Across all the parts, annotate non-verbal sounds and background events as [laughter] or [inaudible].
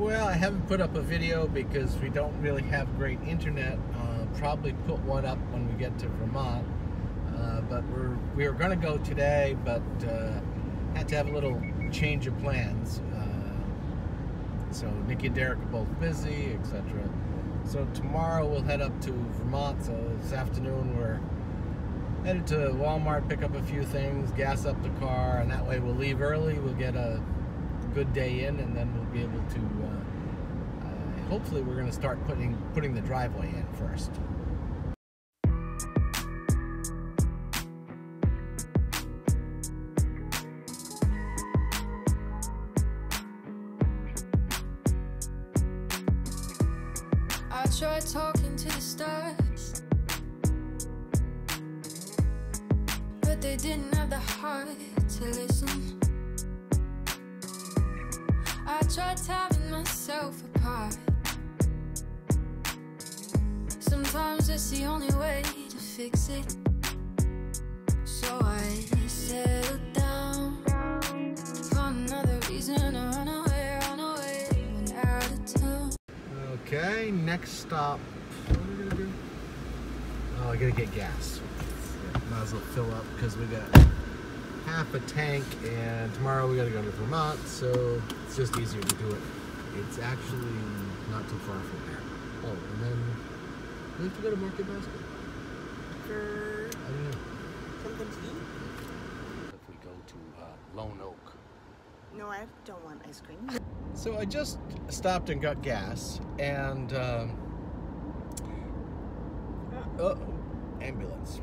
Well, I haven't put up a video because we don't really have great internet. Uh, probably put one up when we get to Vermont. Uh, but we're we were going to go today, but uh, had to have a little change of plans. Uh, so Nikki and Derek are both busy, etc. So tomorrow we'll head up to Vermont. So this afternoon we're headed to Walmart, pick up a few things, gas up the car, and that way we'll leave early. We'll get a good day in, and then we'll be able to. Uh, uh, hopefully, we're going to start putting putting the driveway in first. Myself apart. Sometimes it's the only way to fix it. So I settled down. Found another reason to run away, run away, went out of town. Okay, next stop. What are we gonna do? Oh, I gotta get gas. Might as well fill up because we got half a tank, and tomorrow we gotta go to Vermont, so it's just easier to do it. It's actually not too far from there. Oh, and then we have to go to Market Basket. For I don't know. something to eat? If we go to uh, Lone Oak. No, I don't want ice cream. So I just stopped and got gas, and um, uh, ambulance.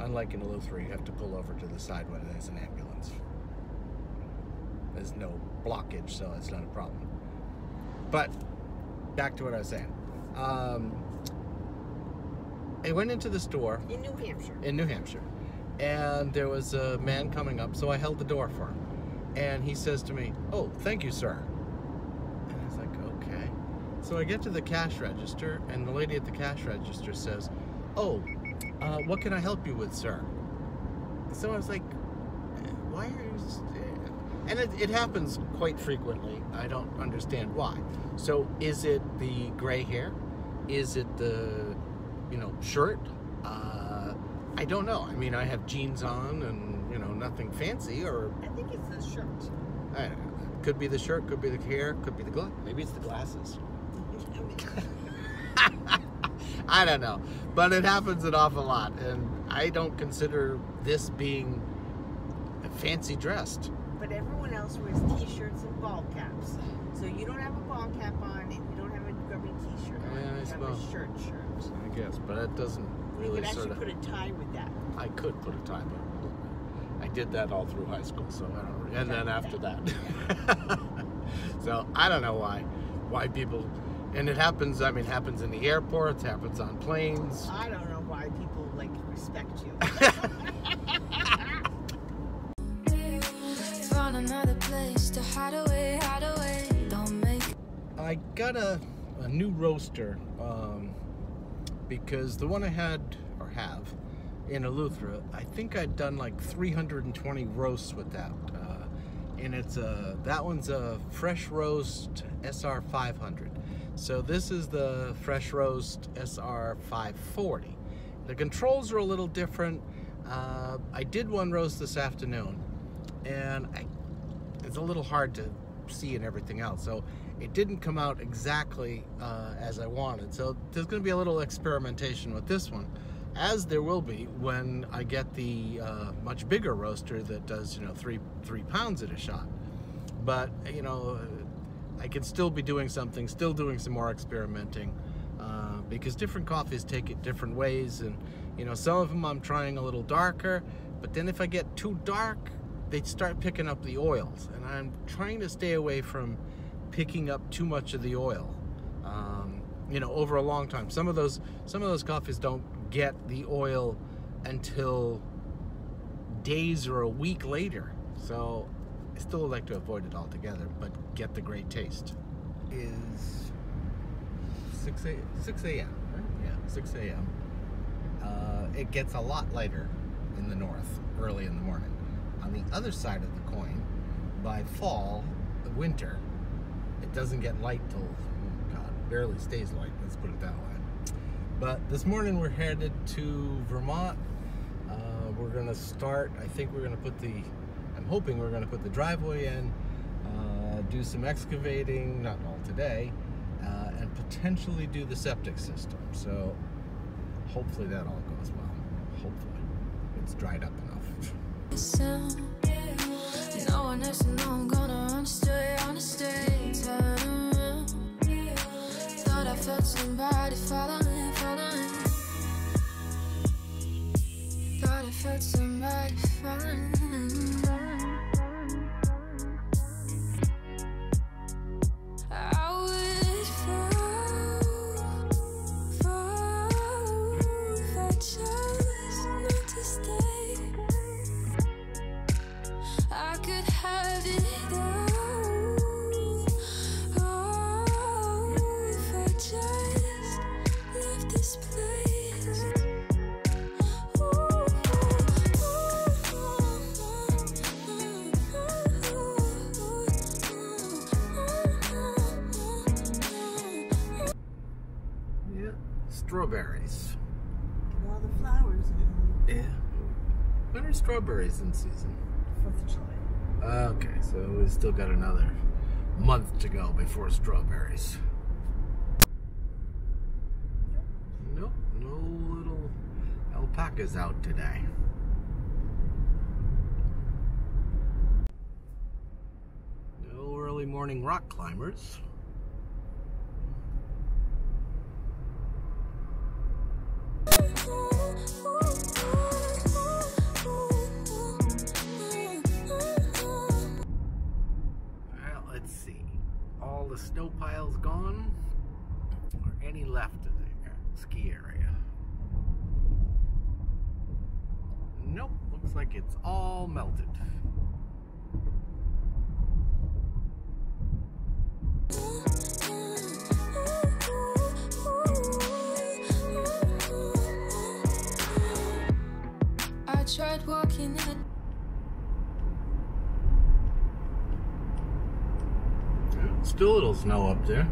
Unlike in Eleuthera, you have to pull over to the side when there's an ambulance. No blockage, so it's not a problem. But back to what I was saying. Um, I went into the store In New Hampshire. in New Hampshire, and there was a man coming up, so I held the door for him. And he says to me, Oh, thank you, sir. And I was like, Okay. So I get to the cash register, and the lady at the cash register says, Oh, uh, what can I help you with, sir? So I was like, Why are you. And it, it happens quite frequently. I don't understand why. So is it the gray hair? Is it the, you know, shirt? Uh, I don't know. I mean, I have jeans on and, you know, nothing fancy or I think it's the shirt. I don't know. Could be the shirt, could be the hair, could be the glass. Maybe it's the glasses. [laughs] I don't know. But it happens an awful lot. And I don't consider this being fancy dressed. But everyone else wears t-shirts and ball caps. So you don't have a ball cap on and you don't have a grubby t-shirt on. Oh, yeah, I have a shirt shirt. I guess. But it doesn't really You could actually sort of. put a tie with that. I could put a tie, but I did that all through high school, so I don't. And then after that, [laughs] so I don't know why, why people, and it happens. I mean, happens in the airports, happens on planes. I don't know why people like respect you. [laughs] place to hide away, hide away. Don't make I got a, a new roaster um, because the one I had or have in Eleuthera, I think I'd done like 320 roasts with that, uh, and it's a that one's a fresh roast SR 500. So this is the fresh roast SR 540. The controls are a little different. Uh, I did one roast this afternoon, and I it's a little hard to see and everything else. So it didn't come out exactly uh, as I wanted. So there's going to be a little experimentation with this one, as there will be when I get the uh, much bigger roaster that does you know three three pounds at a shot. But you know, I can still be doing something, still doing some more experimenting. Uh, because different coffees take it different ways, and you know some of them I'm trying a little darker, but then if I get too dark, they start picking up the oils, and I'm trying to stay away from picking up too much of the oil. Um, you know, over a long time. Some of those some of those coffees don't get the oil until days or a week later. So I still like to avoid it altogether, but get the great taste. Is 6 a 6 a.m. Right? Yeah, 6 a.m. Uh, it gets a lot lighter in the north early in the morning. On the other side of the coin, by fall, the winter, it doesn't get light till oh God, barely stays light. Let's put it that way. But this morning we're headed to Vermont. Uh, we're gonna start. I think we're gonna put the. I'm hoping we're gonna put the driveway in, uh, do some excavating. Not all today, uh, and potentially do the septic system. So hopefully that all goes well. Hopefully it's dried up enough. No one I'm gonna. Turn around. Thought I felt somebody following, following. Thought I felt somebody following. Strawberries. And all the flowers and Yeah. When are strawberries in season? Fourth of July. Okay, so we still got another month to go before strawberries. Nope, no little alpacas out today. No early morning rock climbers. Piles gone, or any left of the ski area? Nope, looks like it's all melted. I tried walking little snow up there.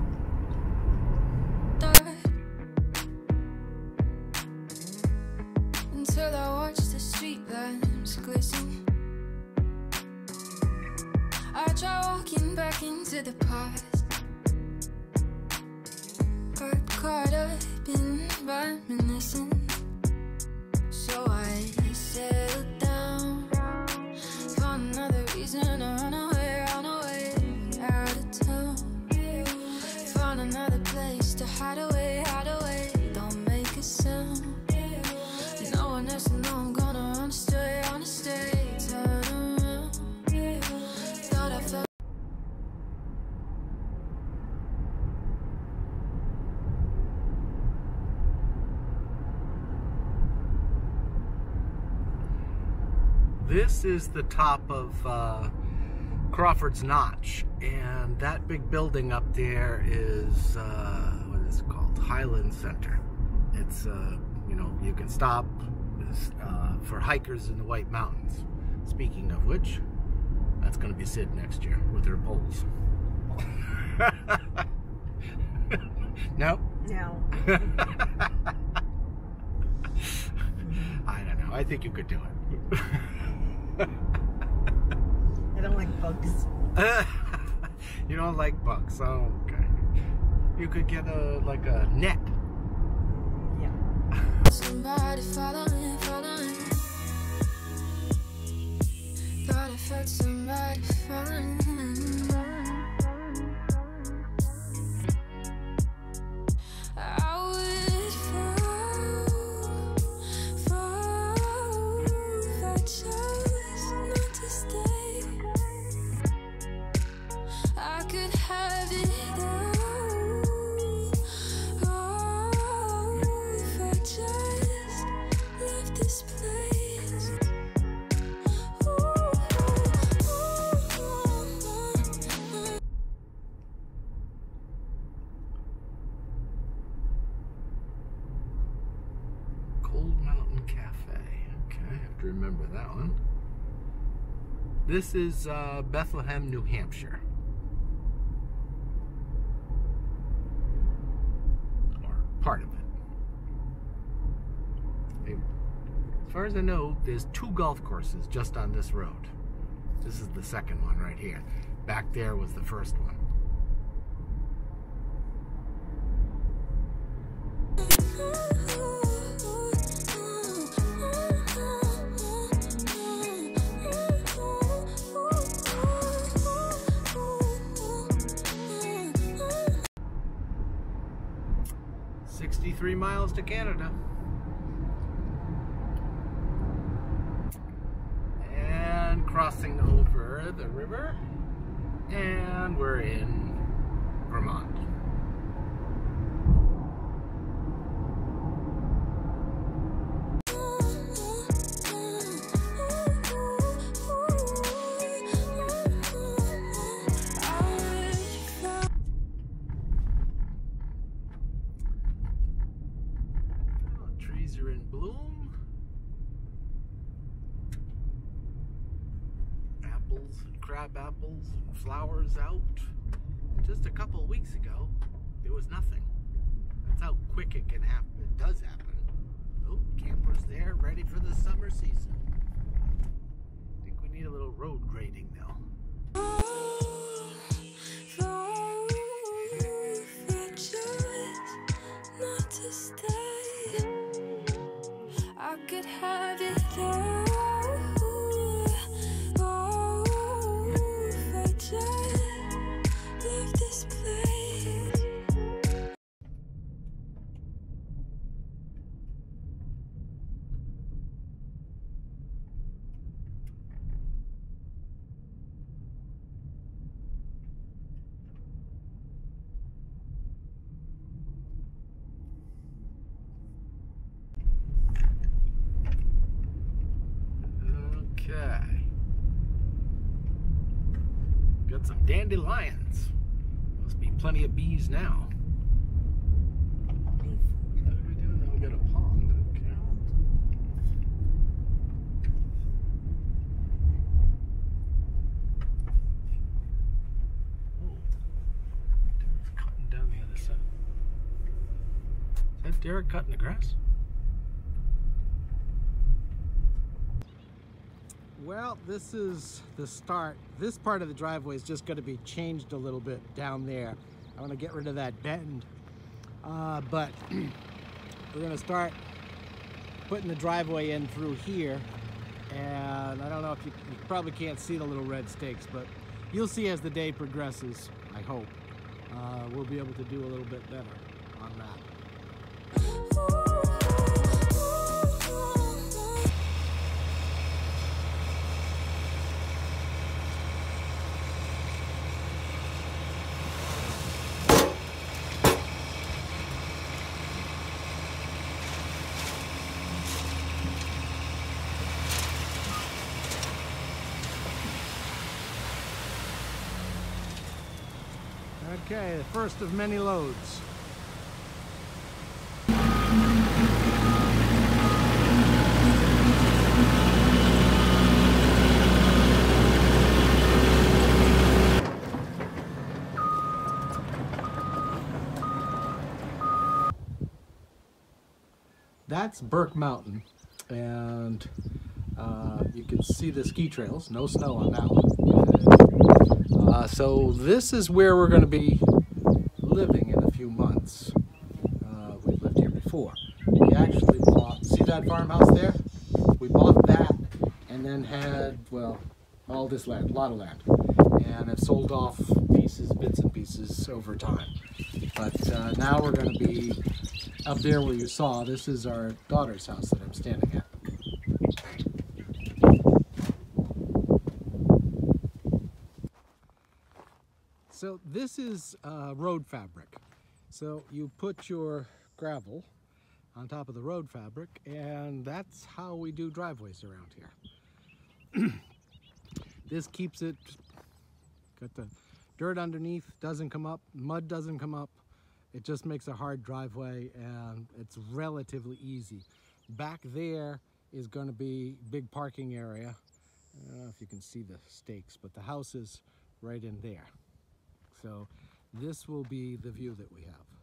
Don't make a sound. No one know I'm gonna run. Turn around. Thought I felt. This is the top of uh, Crawford's Notch, and that big building up there is uh, is called? Highland Center. It's uh, you know you can stop uh, for hikers in the White Mountains. Speaking of which, that's going to be Sid next year with her poles. [laughs] no. No. [laughs] I don't know. I think you could do it. I don't like bugs. [laughs] you don't like bugs. Oh, okay. You could get a like a net. Yeah. Somebody. Thought I felt somebody following. This is uh, Bethlehem, New Hampshire. Or part of it. As far as I know, there's two golf courses just on this road. This is the second one right here. Back there was the first one. Sixty-three miles to Canada. And crossing over the river. And we're in Vermont. Trees are in bloom. Apples and crab apples flowers out. Just a couple weeks ago, there was nothing. That's how quick it can happen. It does happen. Oh, campers there, ready for the summer season. I think we need a little road grading though. Could have it all. Okay. Got some dandelions. Must be plenty of bees now. What are we doing now? We got a pond. Okay. Oh. Cutting down the other side. Is that Derek cutting the grass? Well, this is the start. This part of the driveway is just going to be changed a little bit down there. I want to get rid of that bend. Uh, but [clears throat] we're going to start putting the driveway in through here. And I don't know if you, you probably can't see the little red stakes, but you'll see as the day progresses, I hope. Uh, we'll be able to do a little bit better on that. Okay, the first of many loads. That's Burke Mountain, and uh, you can see the ski trails. No snow on that one. Uh, so this is where we're going to be living in a few months. Uh, we've lived here before. We actually bought, see that farmhouse there? We bought that and then had, well, all this land, a lot of land. And have sold off pieces, bits and pieces over time. But uh, now we're going to be up there where you saw. This is our daughter's house that I'm standing at. So this is uh, road fabric. So you put your gravel on top of the road fabric and that's how we do driveways around here. [clears throat] this keeps it, got the dirt underneath, doesn't come up, mud doesn't come up. It just makes a hard driveway and it's relatively easy. Back there is going to be big parking area. I don't know if you can see the stakes, but the house is right in there. So this will be the view that we have.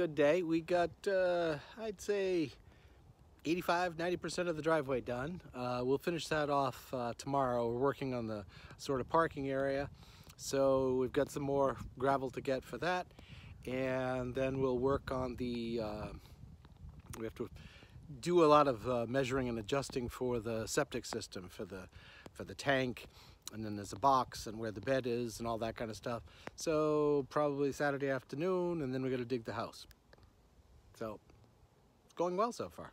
Good day. We got, uh, I'd say, 85, 90% of the driveway done. Uh, we'll finish that off uh, tomorrow. We're working on the sort of parking area. So we've got some more gravel to get for that. And then we'll work on the, uh, we have to do a lot of uh, measuring and adjusting for the septic system, for the, for the tank, and then there's a box and where the bed is and all that kind of stuff. So probably Saturday afternoon, and then we're gonna dig the house. So it's going well so far.